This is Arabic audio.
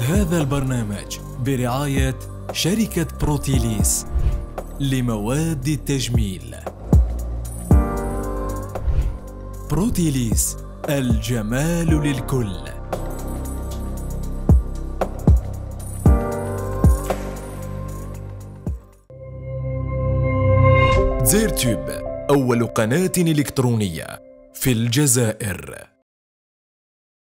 هذا البرنامج برعاية شركة بروتيليس لمواد التجميل. بروتيليس الجمال للكل. زيرتوب أول قناة إلكترونية في الجزائر.